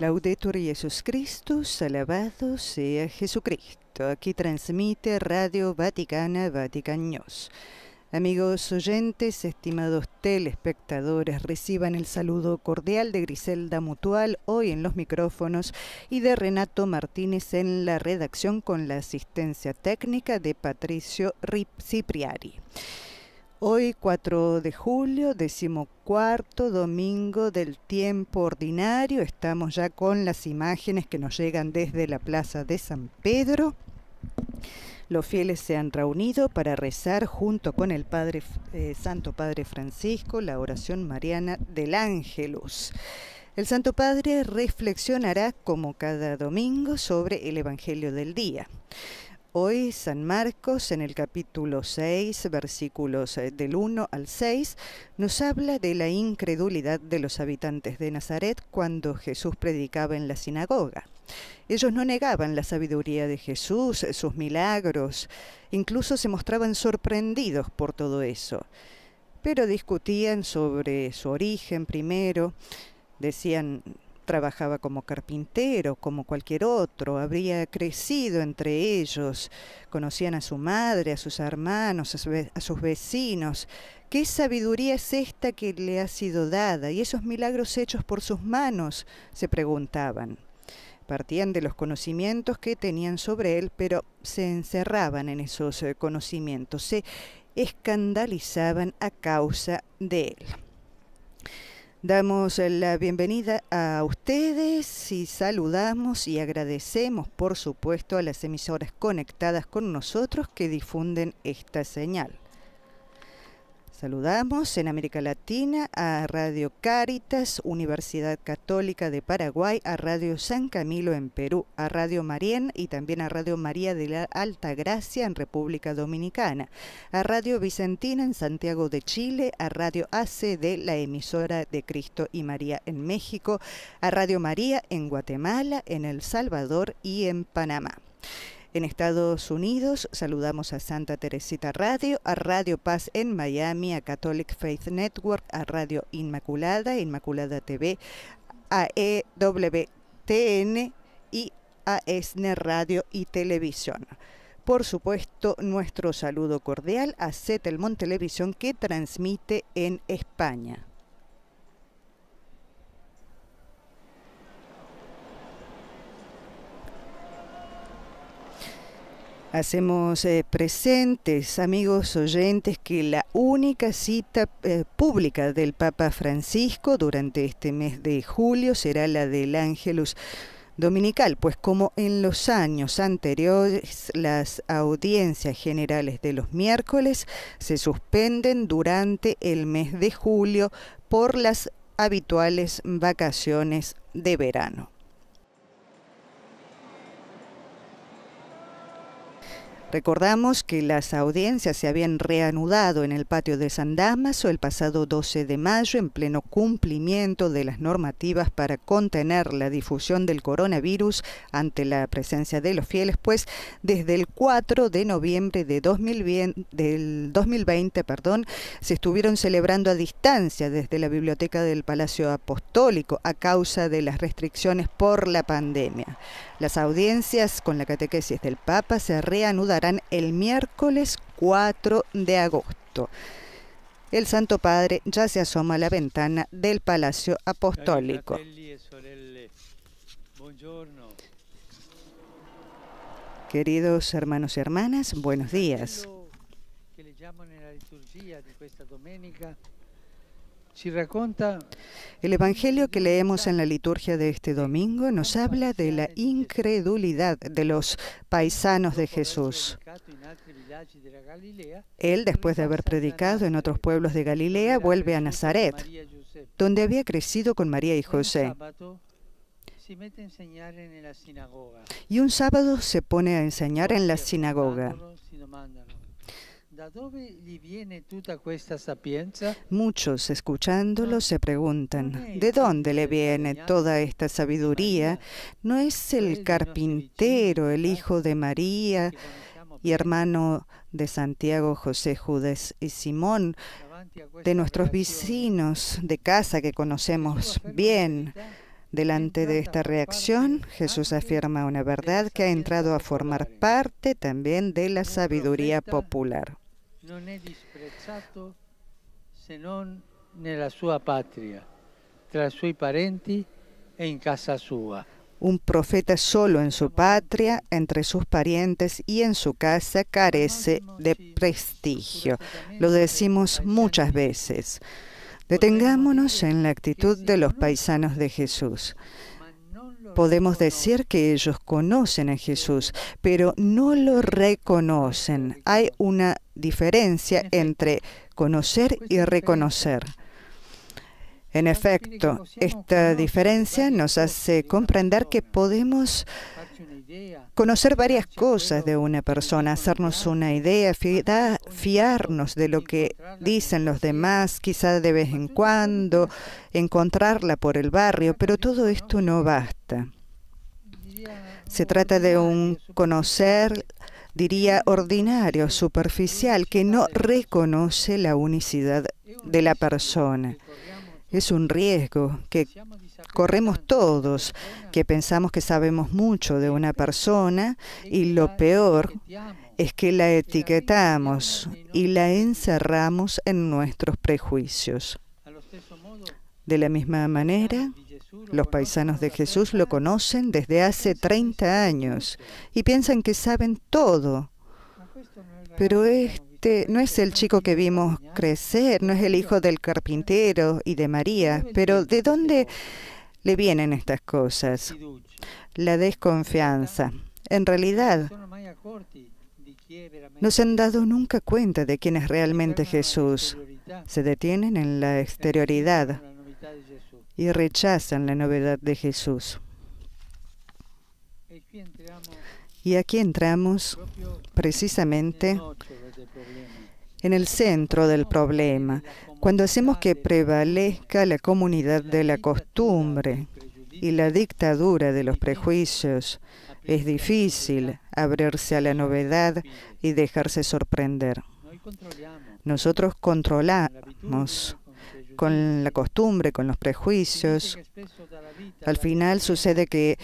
Laudetur Jesus Christus, alabado sea Jesucristo. Aquí transmite Radio Vaticana, Vatican News. Amigos oyentes, estimados telespectadores, reciban el saludo cordial de Griselda Mutual hoy en los micrófonos y de Renato Martínez en la redacción con la asistencia técnica de Patricio Cipriari. Hoy 4 de julio, decimocuarto domingo del tiempo ordinario, estamos ya con las imágenes que nos llegan desde la Plaza de San Pedro. Los fieles se han reunido para rezar junto con el eh, Santo Padre Francisco la oración mariana del Ángelus. El Santo Padre reflexionará como cada domingo sobre el Evangelio del día. Hoy San Marcos en el capítulo 6, versículos eh, del 1 al 6, nos habla de la incredulidad de los habitantes de Nazaret cuando Jesús predicaba en la sinagoga. Ellos no negaban la sabiduría de Jesús, sus milagros, incluso se mostraban sorprendidos por todo eso, pero discutían sobre su origen primero, decían trabajaba como carpintero, como cualquier otro, habría crecido entre ellos, conocían a su madre, a sus hermanos, a, sus vecinos. ¿Qué sabiduría es esta que le ha sido dada? Y esos milagros hechos por sus manos, se preguntaban. Partían de los conocimientos que tenían sobre él, pero se encerraban en esos eh, conocimientos, se escandalizaban a causa de él. Damos la bienvenida a ustedes y saludamos y agradecemos, por supuesto, a las emisoras conectadas con nosotros que difunden esta señal. Saludamos en América Latina a Radio Caritas, Universidad Católica de Paraguay, a Radio San Camilo en Perú, a Radio Marién y también a Radio María de la Alta Gracia en República Dominicana, a Radio Vicentina en Santiago de Chile, a Radio ACD, la emisora de Cristo y María en México, a Radio María en Guatemala, en El Salvador y en Panamá. En Estados Unidos saludamos a Santa Teresita Radio, a Radio Paz en Miami, a Catholic Faith Network, a Radio Inmaculada, Inmaculada TV, a EWTN y a ESNE Radio y Televisión. Por supuesto, nuestro saludo cordial a Setelmont Televisión que transmite en España. Hacemos eh, presentes, amigos oyentes, que la única cita eh, pública del Papa Francisco durante este mes de julio será la del Ángelus Dominical, pues como en los años anteriores las audiencias generales de los miércoles se suspenden durante el mes de julio por las habituales vacaciones de verano. Recordamos que las audiencias se habían reanudado en el patio de San Damaso el pasado 12 de mayo en pleno cumplimiento de las normativas para contener la difusión del coronavirus ante la presencia de los fieles, pues desde el 4 de noviembre de 2020, del 2020 perdón, se estuvieron celebrando a distancia desde la biblioteca del Palacio Apostólico a causa de las restricciones por la pandemia. Las audiencias con la catequesis del Papa se reanudarán el miércoles 4 de agosto. El Santo Padre ya se asoma a la ventana del Palacio Apostólico. E Queridos hermanos y hermanas, buenos días. El Evangelio que leemos en la liturgia de este domingo nos habla de la incredulidad de los paisanos de Jesús. Él, después de haber predicado en otros pueblos de Galilea, vuelve a Nazaret, donde había crecido con María y José. Y un sábado se pone a enseñar en la sinagoga. Muchos escuchándolo se preguntan, ¿de dónde le viene toda esta sabiduría? ¿No. Es el carpintero, el hijo de María y hermano de Santiago, José, Judas y Simón, de nuestros vecinos de casa que conocemos bien? Delante de esta reacción, Jesús afirma una verdad que ha entrado a formar parte también de la sabiduría popular. Non è disprezzato se non nella sua patria, tra i suoi parenti e in casa sua. Un profeta solo en su patria, entre sus parientes y en su casa carece de prestigio. Lo decimos muchas veces. Detengámonos en la actitud de los paisanos de Jesús. Podemos decir que ellos conocen a Jesús, pero no lo reconocen. Hay una diferencia entre conocer y reconocer. En efecto, esta diferencia nos hace comprender que podemos conocer varias cosas de una persona, hacernos una idea, fiarnos de lo que dicen los demás, quizá de vez en cuando, encontrarla por el barrio, pero todo esto no basta. Se trata de un conocer, diría, ordinario, superficial, que no reconoce la unicidad de la persona. Es un riesgo que corremos todos, que pensamos que sabemos mucho de una persona y lo peor es que la etiquetamos y la encerramos en nuestros prejuicios. De la misma manera, los paisanos de Jesús lo conocen desde hace 30 años y piensan que saben todo. Pero este no es el chico que vimos crecer, no es el hijo del carpintero y de María. Pero ¿de dónde le vienen estas cosas? La desconfianza. En realidad, no se han dado nunca cuenta de quién es realmente Jesús. Se detienen en la exterioridad y rechazan la novedad de Jesús. Y aquí entramos precisamente en el centro del problema, cuando hacemos que prevalezca la comunidad de la costumbre y la dictadura de los prejuicios, es difícil abrirse a la novedad y dejarse sorprender. Nosotros controlamos con la costumbre, con los prejuicios. Al final sucede que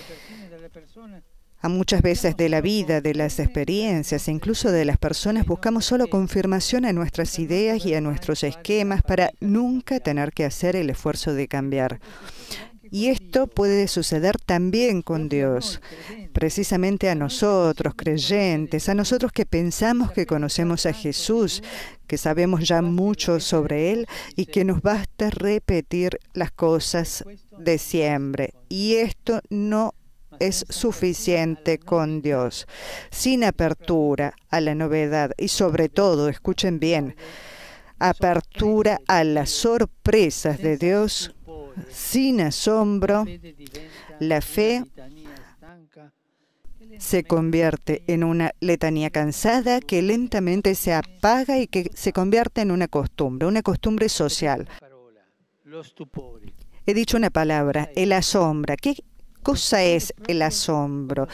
a muchas veces de la vida, de las experiencias incluso de las personas buscamos solo confirmación a nuestras ideas y a nuestros esquemas para nunca tener que hacer el esfuerzo de cambiar. Y esto puede suceder también con Dios, precisamente a nosotros, creyentes, a nosotros que pensamos que conocemos a Jesús, que sabemos ya mucho sobre Él y que nos basta repetir las cosas de siempre. Y esto no es suficiente con Dios. Sin apertura a la novedad y sobre todo, escuchen bien, apertura a las sorpresas de Dios, sin asombro, la fe se convierte en una letanía cansada que lentamente se apaga y que se convierte en una costumbre, una costumbre social. He dicho una palabra, el asombra. ¿Qué cosa es el asombro?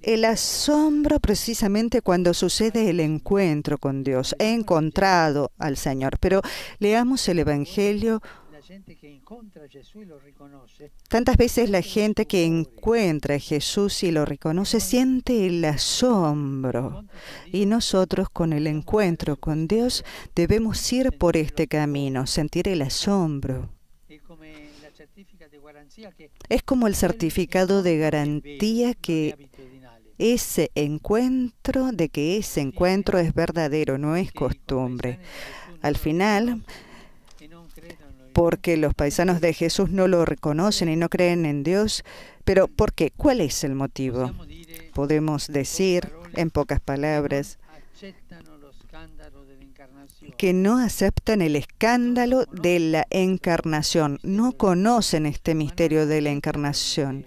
El asombro precisamente cuando sucede el encuentro con Dios. He encontrado al Señor, pero leamos el Evangelio Tantas veces la gente que encuentra a Jesús y lo reconoce siente el asombro. Y nosotros con el encuentro con Dios debemos ir por este camino, sentir el asombro. Es como el certificado de garantía que ese encuentro, de que ese encuentro es verdadero, no es costumbre. Al final, porque los paisanos de Jesús no lo reconocen y no creen en Dios. Pero ¿por qué? ¿Cuál es el motivo? Podemos decir, en pocas palabras, que no aceptan el escándalo de la encarnación, no conocen este misterio de la encarnación,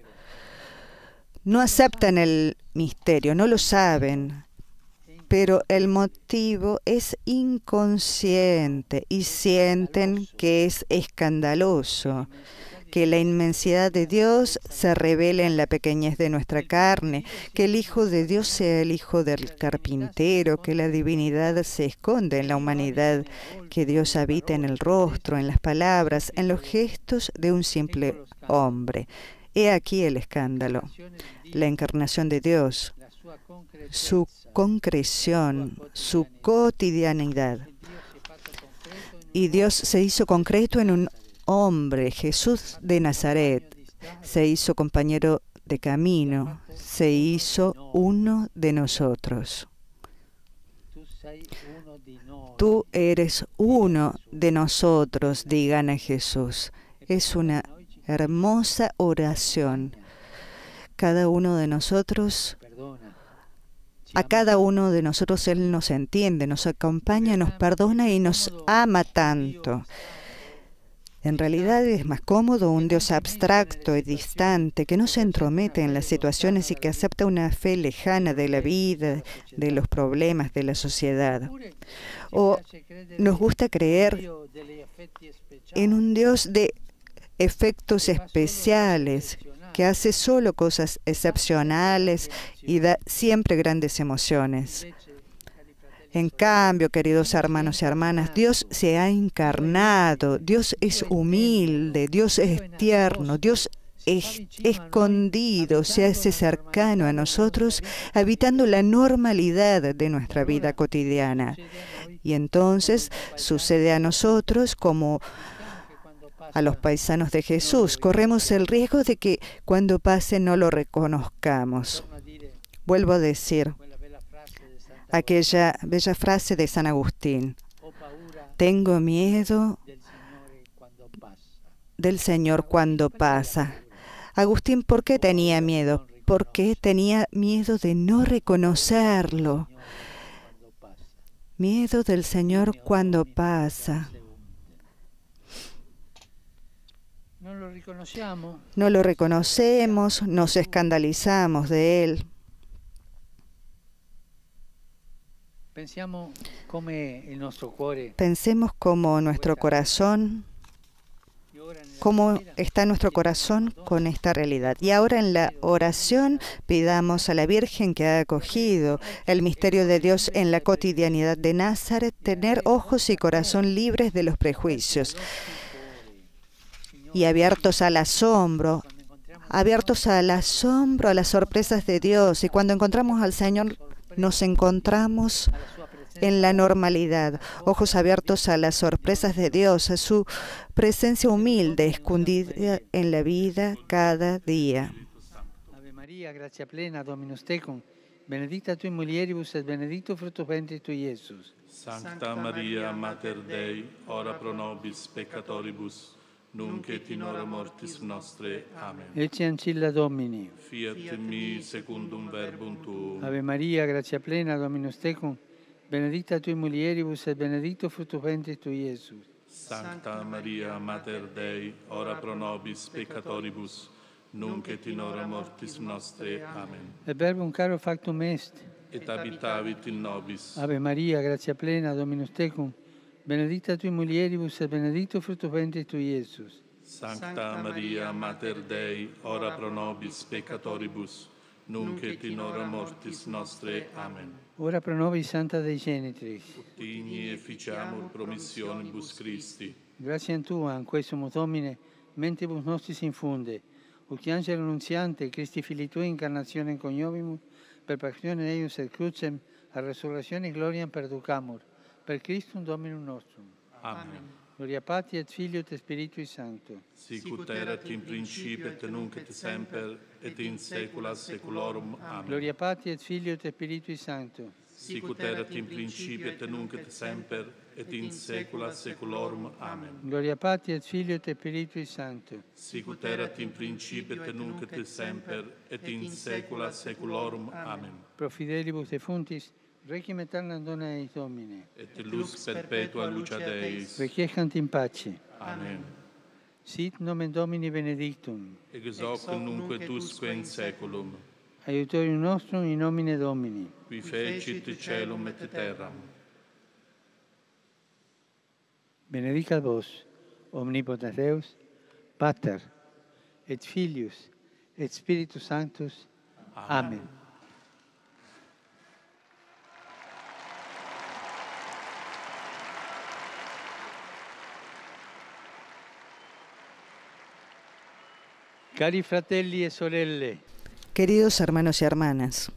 no aceptan el misterio, no lo saben, pero el motivo es inconsciente y sienten que es escandaloso, que la inmensidad de Dios se revele en la pequeñez de nuestra carne, que el Hijo de Dios sea el Hijo del carpintero, que la divinidad se esconde en la humanidad, que Dios habita en el rostro, en las palabras, en los gestos de un simple hombre. He aquí el escándalo, la encarnación de Dios, su concreción, su cotidianidad. Y Dios se hizo concreto en un hombre, Jesús de Nazaret, se hizo compañero de camino, se hizo uno de nosotros. Tú eres uno de nosotros, digan a Jesús. Es una hermosa oración. Cada uno de nosotros, a cada uno de nosotros Él nos entiende, nos acompaña, nos perdona y nos ama tanto. En realidad es más cómodo un Dios abstracto y distante que no se entromete en las situaciones y que acepta una fe lejana de la vida, de los problemas de la sociedad. O nos gusta creer en un Dios de efectos especiales que hace solo cosas excepcionales y da siempre grandes emociones. En cambio, queridos hermanos y hermanas, Dios se ha encarnado, Dios es humilde, Dios es tierno, Dios es escondido, se hace cercano a nosotros, habitando la normalidad de nuestra vida cotidiana. Y entonces sucede a nosotros como a los paisanos de Jesús. Corremos el riesgo de que cuando pase no lo reconozcamos. Vuelvo a decir, aquella bella frase de San Agustín. Tengo miedo del Señor cuando pasa. Agustín, ¿por qué tenía miedo? Porque tenía miedo de no reconocerlo. Miedo del Señor cuando pasa. No lo reconocemos, nos escandalizamos de Él. Pensemos como nuestro corazón, cómo está nuestro corazón con esta realidad. Y ahora en la oración pidamos a la Virgen que ha acogido el misterio de Dios en la cotidianidad de Nazaret, tener ojos y corazón libres de los prejuicios y abiertos al asombro, abiertos al asombro, a las sorpresas de Dios. Y cuando encontramos al Señor nos encontramos en la normalidad, ojos abiertos a las sorpresas de Dios, a su presencia humilde, escondida en la vida cada día. Ave María, gracia plena, Dominus tecum, benedicta tui mulieribus et benedictus fructus ventris tui, Iesus. Sancta Maria, Mater Dei, ora pro nobis peccatoribus, nunc et in hora mortis nostre. Amen. Ecce ancilla Domini. Fiat mi secundum verbum tuum. Ave Maria, gracia plena, Dominus tecum, benedicta tui mulieribus et benedictus fructus ventris tui, Iesus. Sancta Maria, Mater Dei, ora pro nobis peccatoribus, nunc et in hora mortis nostre. Amen. Et verbum caro factum est. Et habitavit in nobis. Ave Maria, gracia plena, Dominus tecum, benedicta tui mulieribus et benedictus fructus ventris tui, Iesus. Sancta Maria, Mater Dei, ora pro nobis peccatoribus, nunc et in hora mortis nostre. Amen. Ora pro nobis Santa Dei Genitrix. Digni efficiamur promissionibus Christi. Grazie Tua, in questo Domine, mentibus nostris infunde, ut angelo annunziante, Christi Fili Tui, incarnazione coniovimus, per passione eius et crucem, a resurrezione gloriam perducamur, per Christum Dominum nostrum. Amen. Gloria Patri et Filio et Spiritui Sancto. Sicut erat in principio et nunc et semper et in saecula saeculorum. Amen. Gloria Patri et Filio et Spiritui Sancto. Sicut erat in principio et nunc et semper et in saecula saeculorum. Amen. Gloria Patri et Filio et Spiritui Sancto. Sicut erat in principio et nunc et semper et in saecula saeculorum. Amen. Pro fidelibus defuntis, Requiem aeterna dona eis Domine. Et lux perpetua lucia Deis. Requiescant in pace. Amen. Sit nomen Domini benedictum. Ex hoc nunc et usque in saeculum. Aiutorium nostrum in nomine Domini. Qui fecit celum et terram. Benedicat vos, omnipotens Deus, Pater, et Filius, et Spiritus Sanctus. Amen. Amen. Cari fratelli e sorelle, Queridos hermanos y hermanas,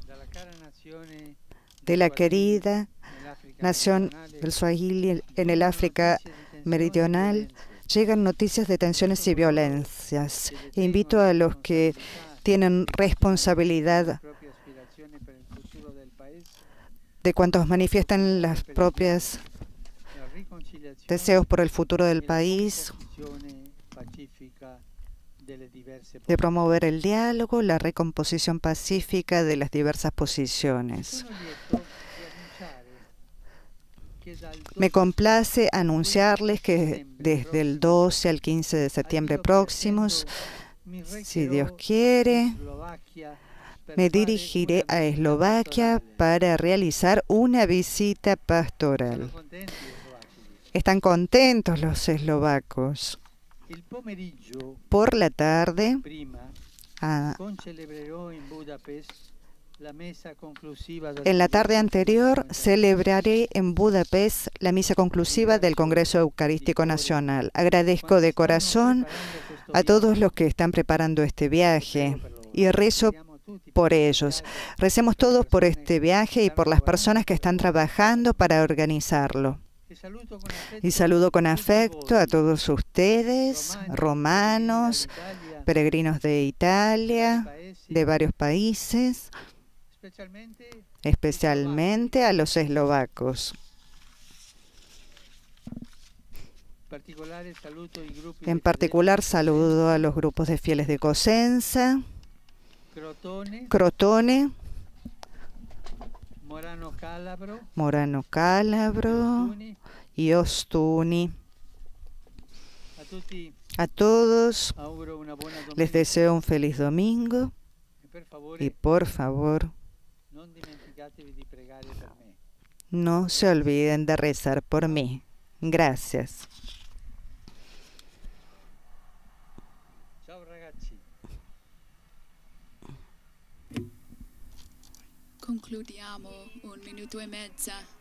de la querida nell'Africa nación del Swahili en el África meridional llegan noticias de tensiones y violencias. Invito a los que tienen responsabilidad de cuantos manifiestan las propias deseos por el futuro del país, de promover el diálogo, la recomposición pacífica de las diversas posiciones. Dal Me complace anunciarles que desde el 12 al 15 de septiembre próximos, si Dios quiere, me dirigiré a Eslovaquia para realizar una visita pastoral. Están contentos los eslovacos. Por la tarde, en la tarde anterior, celebraré en Budapest la misa conclusiva del Congreso Eucarístico Nacional. Agradezco de corazón a todos los que están preparando este viaje y rezo por ellos. Recemos todos por este viaje y por las personas que están trabajando para organizarlo. Y saludo con afecto a todos ustedes, romanos, peregrinos de Italia, de varios países, especialmente a los eslovacos. En particular saludo a los grupos de fieles de Cosenza, Crotone, Morano Calabro, Morano Calabro y Ostuni. a todos les deseo un feliz domingo y por favor no se olviden de rezar por mí. Gracias. Concludiamo un minuto e mezza.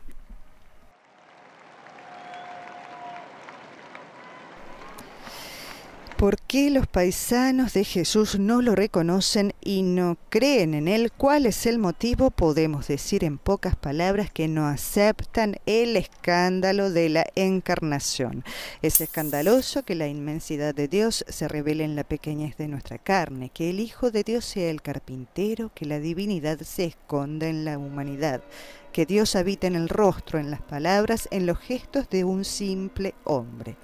¿Por qué los paisanos de Jesús no lo reconocen y no creen en Él? ¿Cuál es el motivo? Podemos decir en pocas palabras que no aceptan el escándalo de la encarnación. Es escandaloso que la inmensidad de Dios se revele en la pequeñez de nuestra carne, que el Hijo de Dios sea el carpintero, que la divinidad se esconda en la humanidad, que Dios habita en el rostro, en las palabras, en los gestos de un simple hombre.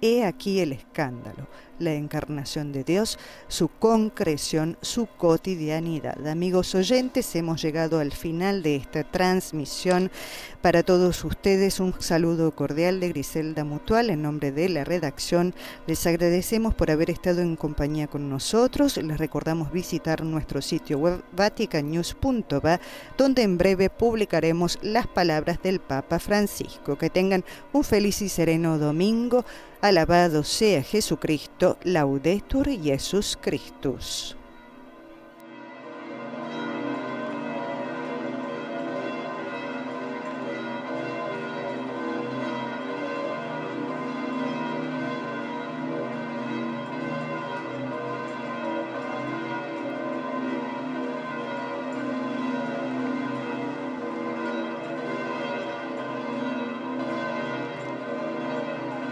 He aquí el escándalo, la encarnación de Dios, su concreción, su cotidianidad. Amigos oyentes, hemos llegado al final de esta transmisión. Para todos ustedes un saludo cordial de Griselda Mutual en nombre de la redacción. Les agradecemos por haber estado en compañía con nosotros. Les recordamos visitar nuestro sitio web vaticanews.va donde en breve publicaremos las palabras del Papa Francisco. Que tengan un feliz y sereno domingo. Alabado sea Jesucristo, laudetur Jesus Christus.